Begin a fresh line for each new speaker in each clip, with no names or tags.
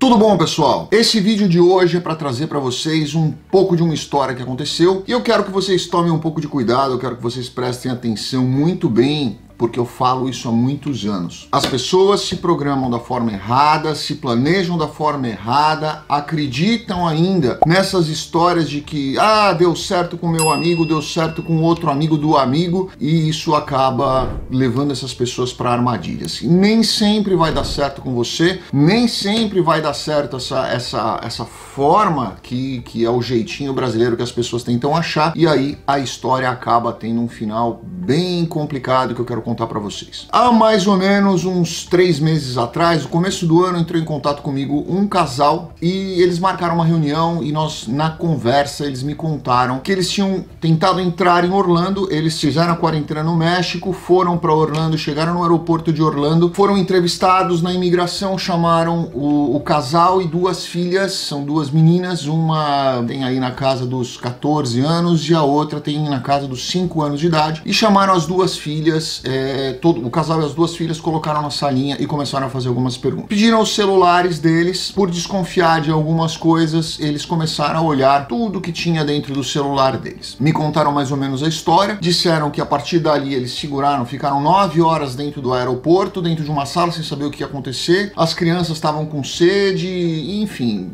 Tudo bom, pessoal? Esse vídeo de hoje é para trazer para vocês um pouco de uma história que aconteceu e eu quero que vocês tomem um pouco de cuidado, eu quero que vocês prestem atenção muito bem porque eu falo isso há muitos anos. As pessoas se programam da forma errada, se planejam da forma errada, acreditam ainda nessas histórias de que, ah, deu certo com meu amigo, deu certo com outro amigo do amigo, e isso acaba levando essas pessoas para armadilhas. Nem sempre vai dar certo com você, nem sempre vai dar certo essa, essa, essa forma que, que é o jeitinho brasileiro que as pessoas tentam achar, e aí a história acaba tendo um final bem complicado que eu quero contar para vocês. Há mais ou menos uns três meses atrás, no começo do ano, entrou em contato comigo um casal e eles marcaram uma reunião e nós, na conversa, eles me contaram que eles tinham tentado entrar em Orlando, eles fizeram a quarentena no México, foram para Orlando, chegaram no aeroporto de Orlando, foram entrevistados na imigração, chamaram o, o casal e duas filhas, são duas meninas, uma tem aí na casa dos 14 anos e a outra tem na casa dos 5 anos de idade, e chamaram as duas filhas. É, é, todo, o casal e as duas filhas colocaram na salinha e começaram a fazer algumas perguntas. Pediram os celulares deles, por desconfiar de algumas coisas, eles começaram a olhar tudo que tinha dentro do celular deles. Me contaram mais ou menos a história, disseram que a partir dali eles seguraram, ficaram nove horas dentro do aeroporto, dentro de uma sala sem saber o que ia acontecer, as crianças estavam com sede, enfim,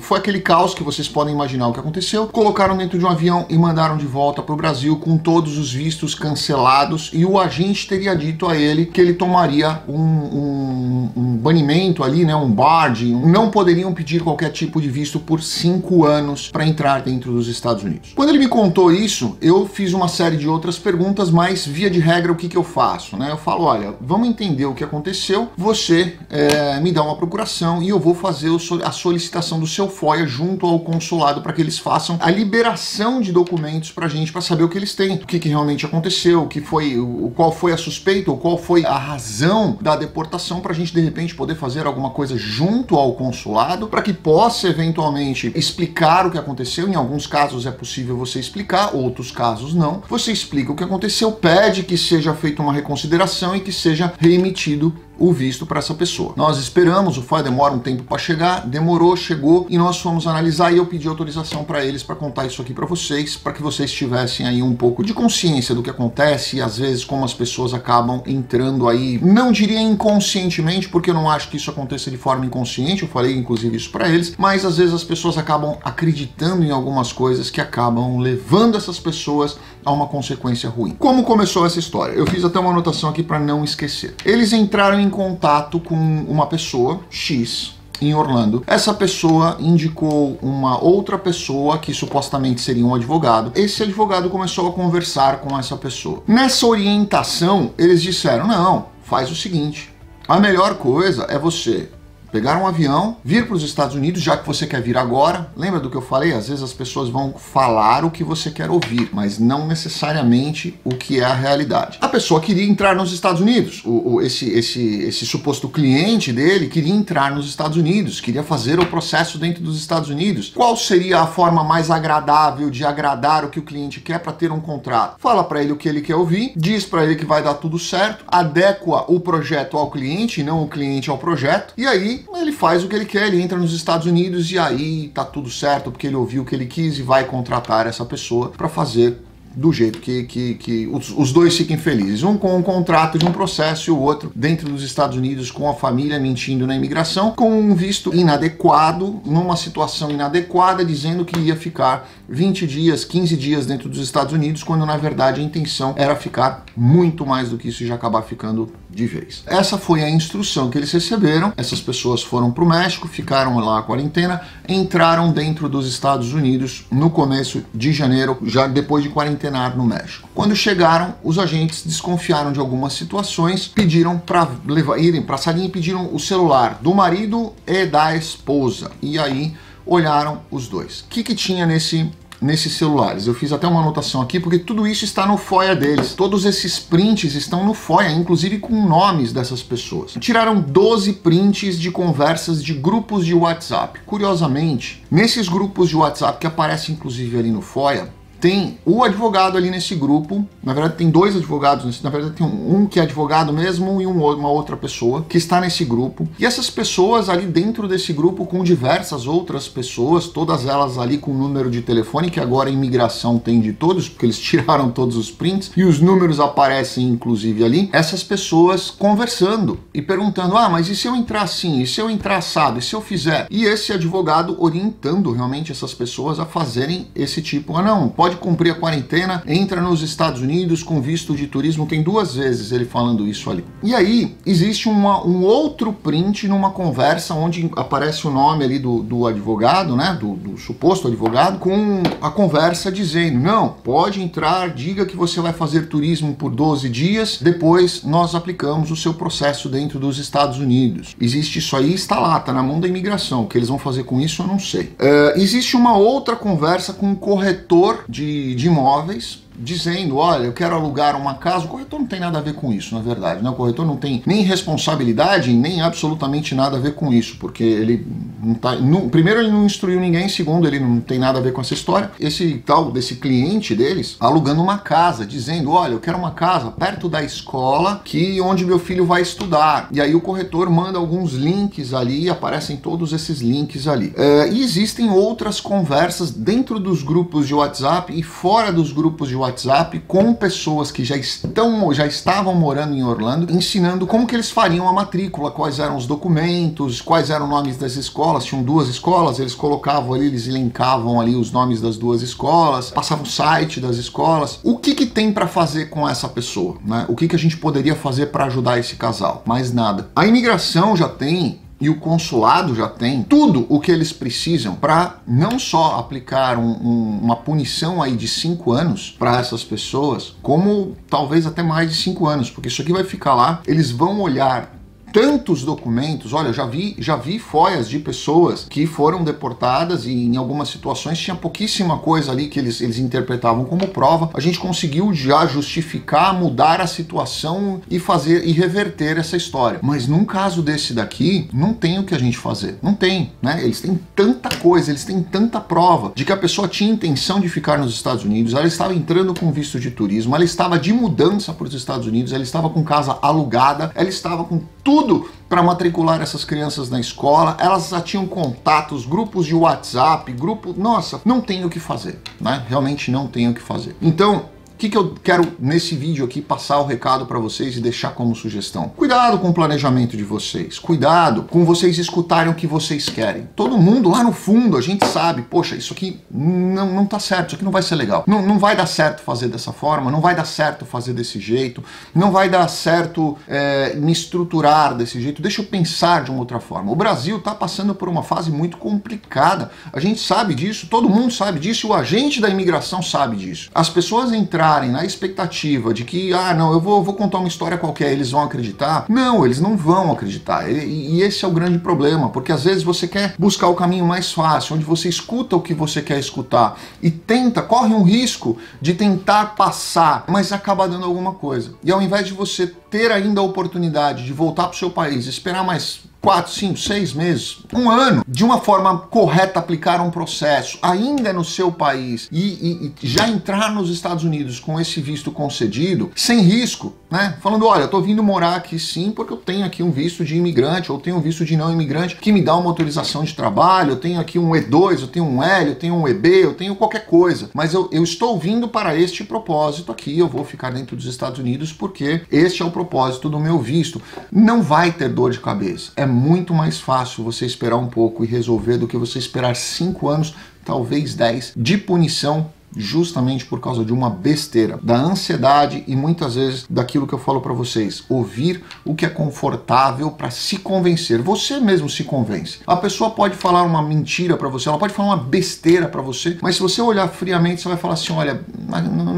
foi aquele caos que vocês podem imaginar o que aconteceu. Colocaram dentro de um avião e mandaram de volta para o Brasil com todos os vistos cancelados e o agente teria dito a ele que ele tomaria um, um, um banimento ali, né, um barge, não poderiam pedir qualquer tipo de visto por cinco anos para entrar dentro dos Estados Unidos. Quando ele me contou isso, eu fiz uma série de outras perguntas, mas via de regra o que, que eu faço? Né? Eu falo, olha, vamos entender o que aconteceu, você é, me dá uma procuração e eu vou fazer a solicitação do seu FOIA junto ao consulado para que eles façam a liberação de documentos para a gente, para saber o que eles têm, o que, que realmente aconteceu, o que foi, qual foi a a suspeita ou qual foi a razão da deportação para a gente de repente poder fazer alguma coisa junto ao consulado para que possa eventualmente explicar o que aconteceu. Em alguns casos é possível você explicar, outros casos não. Você explica o que aconteceu, pede que seja feita uma reconsideração e que seja remitido o visto para essa pessoa. Nós esperamos, o FOI demora um tempo para chegar, demorou, chegou e nós fomos analisar e eu pedi autorização para eles para contar isso aqui para vocês, para que vocês tivessem aí um pouco de consciência do que acontece e às vezes como as pessoas acabam entrando aí, não diria inconscientemente, porque eu não acho que isso aconteça de forma inconsciente, eu falei inclusive isso para eles, mas às vezes as pessoas acabam acreditando em algumas coisas que acabam levando essas pessoas a uma consequência ruim. Como começou essa história? Eu fiz até uma anotação aqui para não esquecer. Eles entraram em em contato com uma pessoa X em Orlando. Essa pessoa indicou uma outra pessoa que supostamente seria um advogado. Esse advogado começou a conversar com essa pessoa. Nessa orientação, eles disseram: "Não, faz o seguinte, a melhor coisa é você pegar um avião, vir para os Estados Unidos, já que você quer vir agora. Lembra do que eu falei? Às vezes as pessoas vão falar o que você quer ouvir, mas não necessariamente o que é a realidade. A pessoa queria entrar nos Estados Unidos. O, o, esse, esse, esse suposto cliente dele queria entrar nos Estados Unidos, queria fazer o processo dentro dos Estados Unidos. Qual seria a forma mais agradável de agradar o que o cliente quer para ter um contrato? Fala para ele o que ele quer ouvir, diz para ele que vai dar tudo certo, adequa o projeto ao cliente, não o cliente ao projeto, e aí ele faz o que ele quer, ele entra nos Estados Unidos e aí tá tudo certo, porque ele ouviu o que ele quis e vai contratar essa pessoa para fazer do jeito que, que, que os, os, dois fiquem felizes. Um com um contrato de um processo e o outro dentro dos Estados Unidos com a família mentindo na imigração, com um visto inadequado, numa situação inadequada, dizendo que ia ficar 20 dias, 15 dias dentro dos Estados Unidos, quando na verdade a intenção era ficar muito mais do que isso e já acabar ficando de vez. Essa foi a instrução que eles receberam. Essas pessoas foram para o México, ficaram lá a quarentena, entraram dentro dos Estados Unidos no começo de janeiro, já depois de quarentenar no México. Quando chegaram, os agentes desconfiaram de algumas situações, pediram para irem para a salinha e pediram o celular do marido e da esposa. E aí olharam os dois. O que, que tinha nesse nesses celulares. Eu fiz até uma anotação aqui porque tudo isso está no FOIA deles. Todos esses prints estão no FOIA, inclusive com nomes dessas pessoas. Tiraram 12 prints de conversas de grupos de WhatsApp. Curiosamente, nesses grupos de WhatsApp que aparecem inclusive ali no FOIA, tem o advogado ali nesse grupo. Na verdade, tem dois advogados. Na verdade, tem um, que é advogado mesmo e um, uma outra pessoa que está nesse grupo. E essas pessoas ali dentro desse grupo, com diversas outras pessoas, todas elas ali com número de telefone, que agora a imigração tem de todos, porque eles tiraram todos os prints e os números aparecem inclusive ali. Essas pessoas conversando e perguntando: ah, mas e se eu entrar assim? E se eu entrar assado? E se eu fizer? E esse advogado orientando realmente essas pessoas a fazerem esse tipo: ah, não, pode pode cumprir a quarentena, entra nos Estados Unidos com visto de turismo. Tem duas vezes ele falando isso ali. E aí, existe uma, um outro print numa conversa onde aparece o nome ali do, do advogado, né? Do, do suposto advogado, com a conversa dizendo: não, pode entrar, diga que você vai fazer turismo por 12 dias, depois nós aplicamos o seu processo dentro dos Estados Unidos. Existe isso aí, está lá, tá na mão da imigração. O que eles vão fazer com isso eu não sei. Uh, existe uma outra conversa com um corretor de de, imóveis dizendo, olha, eu quero alugar uma casa, o corretor não tem nada a ver com isso, na verdade, né? O corretor não tem nem responsabilidade, nem absolutamente nada a ver com isso, porque ele não tá, primeiro ele não instruiu ninguém, segundo ele não tem nada a ver com essa história. Esse tal desse cliente deles alugando uma casa, dizendo, olha, eu quero uma casa perto da escola que onde meu filho vai estudar. E aí o corretor manda alguns links ali, aparecem todos esses links ali. É, e existem outras conversas dentro dos grupos de WhatsApp e fora dos grupos de WhatsApp WhatsApp com pessoas que já estão já estavam morando em Orlando, ensinando como que eles fariam a matrícula, quais eram os documentos, quais eram os nomes das escolas. Tinham duas escolas, eles colocavam ali, eles elencavam ali os nomes das duas escolas, passavam o site das escolas. O que que tem para fazer com essa pessoa, né? O que que a gente poderia fazer para ajudar esse casal? Mais nada. A imigração já tem e o consulado já tem tudo o que eles precisam para não só aplicar um, um, uma punição aí de cinco anos para essas pessoas, como talvez até mais de cinco anos, porque isso aqui vai ficar lá, eles vão olhar tantos documentos. Olha, eu já vi, já vi foias de pessoas que foram deportadas e em algumas situações tinha pouquíssima coisa ali que eles, eles interpretavam como prova. A gente conseguiu já justificar, mudar a situação e fazer e reverter essa história. Mas num caso desse daqui, não tem o que a gente fazer. Não tem, né? Eles têm tanta coisa, eles têm tanta prova de que a pessoa tinha intenção de ficar nos Estados Unidos, ela estava entrando com visto de turismo, ela estava de mudança para os Estados Unidos, ela estava com casa alugada, ela estava com tudo tudo para matricular essas crianças na escola, elas já tinham contatos, grupos de WhatsApp, grupo. Nossa, não tem o que fazer, né? Realmente não tem o que fazer. Então, o que, que eu quero nesse vídeo aqui passar o recado para vocês e deixar como sugestão? Cuidado com o planejamento de vocês, cuidado com vocês escutarem o que vocês querem. Todo mundo lá no fundo, a gente sabe, poxa, isso aqui não, não tá certo, isso aqui não vai ser legal. Não, não vai dar certo fazer dessa forma, não vai dar certo fazer desse jeito, não vai dar certo é, me estruturar desse jeito, deixa eu pensar de uma outra forma. O Brasil está passando por uma fase muito complicada, a gente sabe disso, todo mundo sabe disso, o agente da imigração sabe disso. As pessoas entraram entrarem na expectativa de que, ah, não, eu vou, vou contar uma história qualquer, eles vão acreditar. Não, eles não vão acreditar. E, e esse é o grande problema, porque às vezes você quer buscar o caminho mais fácil, onde você escuta o que você quer escutar e tenta, corre um risco de tentar passar, mas acaba dando alguma coisa. E ao invés de você ter ainda a oportunidade de voltar para o seu país, esperar mais quatro, cinco, seis meses, um ano, de uma forma correta aplicar um processo ainda no seu país e, e, e já entrar nos Estados Unidos com esse visto concedido, sem risco, né? Falando, olha, eu tô vindo morar aqui sim porque eu tenho aqui um visto de imigrante ou tenho um visto de não imigrante que me dá uma autorização de trabalho, eu tenho aqui um E2, eu tenho um L, eu tenho um EB, eu tenho qualquer coisa, mas eu, eu estou vindo para este propósito aqui, eu vou ficar dentro dos Estados Unidos porque este é o propósito do meu visto. Não vai ter dor de cabeça. É muito mais fácil você esperar um pouco e resolver do que você esperar cinco anos, talvez dez, de punição justamente por causa de uma besteira, da ansiedade e muitas vezes daquilo que eu falo para vocês, ouvir o que é confortável para se convencer. Você mesmo se convence. A pessoa pode falar uma mentira para você, ela pode falar uma besteira para você, mas se você olhar friamente, você vai falar assim, olha,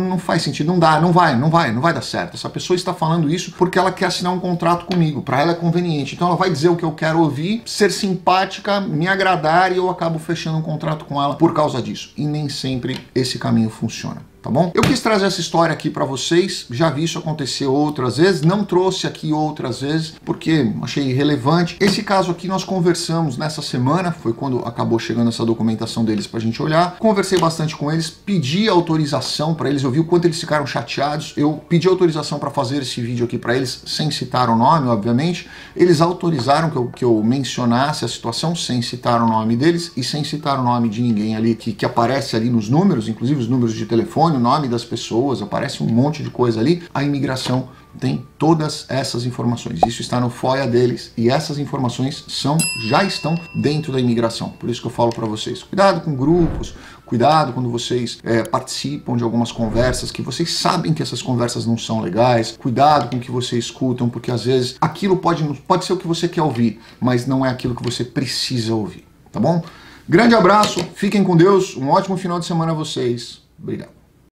não faz sentido, não dá, não vai, não vai, não vai dar certo. Essa pessoa está falando isso porque ela quer assinar um contrato comigo, para ela é conveniente. Então ela vai dizer o que eu quero ouvir, ser simpática, me agradar e eu acabo fechando um contrato com ela por causa disso. E nem sempre esse caminho funciona. Tá bom? Eu quis trazer essa história aqui para vocês, já vi isso acontecer outras vezes, não trouxe aqui outras vezes porque achei relevante. Esse caso aqui nós conversamos nessa semana, foi quando acabou chegando essa documentação deles pra gente olhar. Conversei bastante com eles, pedi autorização para eles, eu vi o quanto eles ficaram chateados. Eu pedi autorização para fazer esse vídeo aqui para eles, sem citar o nome, obviamente. Eles autorizaram que eu, que eu mencionasse a situação sem citar o nome deles e sem citar o nome de ninguém ali que, que aparece ali nos números, inclusive os números de telefone, o nome das pessoas, aparece um monte de coisa ali. A imigração tem todas essas informações. Isso está no FOIA deles e essas informações são já estão dentro da imigração. Por isso que eu falo para vocês, cuidado com grupos, cuidado quando vocês é, participam de algumas conversas que vocês sabem que essas conversas não são legais. Cuidado com o que vocês escutam, porque às vezes aquilo pode pode ser o que você quer ouvir, mas não é aquilo que você precisa ouvir, tá bom? Grande abraço, fiquem com Deus, um ótimo final de semana a vocês. Obrigado.